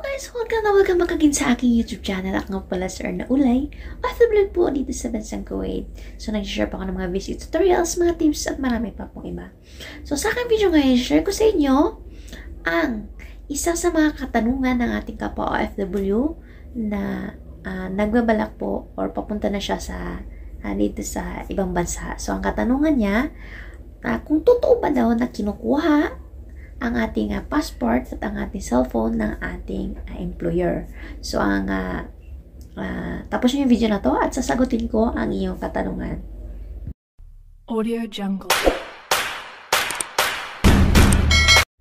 guys! Welcome na welcome back again sa aking YouTube channel. Ako nga pala si Erna Ulay. OFW po dito sa bansang Kuwait. So, nag-share pa ako ng mga basic tutorials, mga tips, at marami pa pong iba. So, sa aking video ngayon, share ko sa inyo ang isa sa mga katanungan ng ating kapwa OFW na uh, nagbabalak po or papunta na siya sa uh, dito sa ibang bansa. So, ang katanungan niya, uh, kung totoo ba daw na kinukuha ang ating uh, passport at ang ating cellphone ng ating uh, employer. So, ang uh, uh, tapos yung video na to at sasagutin ko ang iyong katanungan. Audio Jungle.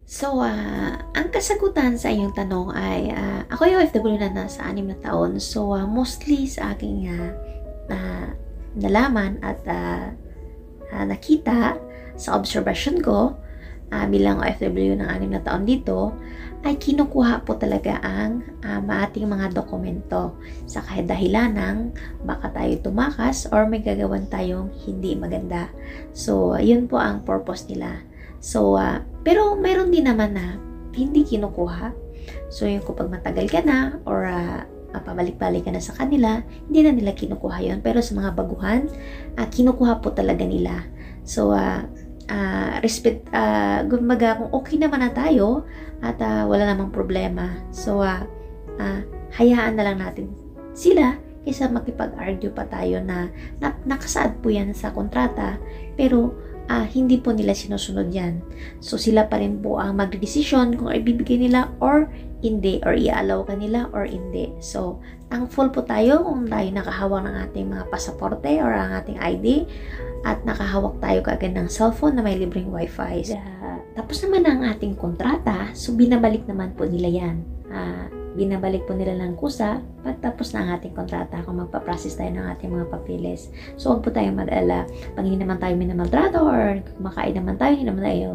So, uh, ang kasagutan sa iyong tanong ay, uh, ako yung OFW na nasa anim na taon. So, uh, mostly sa aking uh, uh, nalaman at uh, uh, nakita sa observation ko, uh, bilang OFW ng anim na taon dito, ay kinukuha po talaga ang uh, ating mga dokumento sa kahit dahilan ng baka tayo tumakas or may gagawan tayong hindi maganda. So, yun po ang purpose nila. So, uh, pero mayroon din naman na hindi kinukuha. So, yung kapag matagal ka na or uh, pabalik-balik ka na sa kanila, hindi na nila kinukuha yon Pero sa mga baguhan, uh, kinukuha po talaga nila. So, uh, uh, respect, uh, gumaga kung okay naman na tayo at uh, wala namang problema. So, uh, uh, hayaan na lang natin sila kaysa makipag-argue pa tayo na, na nakasaad po yan sa kontrata pero uh, hindi po nila sinusunod yan. So, sila pa rin po ang magdedesisyon kung ibibigay nila or hindi or i-allow ka nila or hindi. So, thankful po tayo kung tayo nakahawak ng ating mga pasaporte or ang ating ID at nakahawak tayo kagad ng cellphone na may libreng wifi. Uh, tapos naman ang ating kontrata, so binabalik naman po nila yan. Uh, binabalik po nila ng kusa pagtapos na ang ating kontrata kung magpa-process tayo ng ating mga papilis. So, huwag po tayong mag-ala. Pag hindi naman tayo minamaltrato or kumakain naman tayo, hindi naman tayo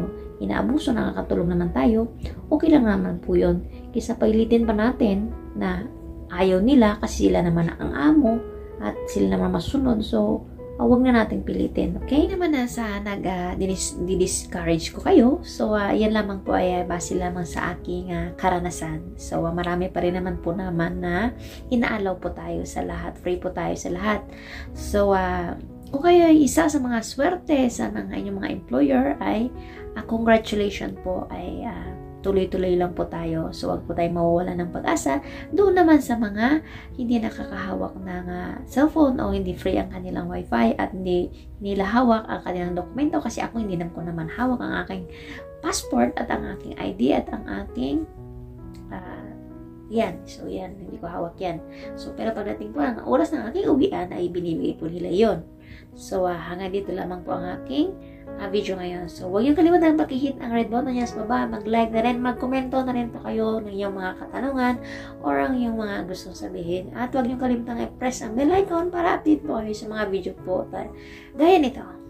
inaabuso, nakakatulong naman tayo, okay lang naman po yun. Kisa pailitin pa natin na ayaw nila kasi sila naman ang amo at sila naman masunod. So, uh, wag na nating pilitin. Okay? naman na sa nag-discourage uh, ko kayo. So, uh, yan lamang po ay base lamang sa aking uh, karanasan. So, uh, marami pa rin naman po naman na inaalaw po tayo sa lahat. Free po tayo sa lahat. So, uh, kung kayo ay isa sa mga swerte sa mga inyong mga employer ay uh, congratulations po ay uh, tuloy-tuloy lang po tayo. So, wag po tayo mawawala ng pag-asa. Doon naman sa mga hindi nakakahawak ng uh, cellphone o hindi free ang kanilang wifi at hindi nila hawak ang kanilang dokumento kasi ako hindi naman ko naman hawak ang aking passport at ang aking ID at ang aking uh, yan. So, yan. Hindi ko hawak yan. So, pero pagdating po ng oras ng aking uwian ay binibigay po nila yon So, uh, hanggang dito lamang po ang aking uh, video ngayon. So, huwag yung kalimutan pag-hit ang red button niya sa baba, mag-like na rin, mag-komento na rin po kayo ng iyong mga katanungan or ang iyong mga gusto sabihin. At huwag yung kalimutan i-press ang bell icon para update po kayo sa mga video po. Gaya nito.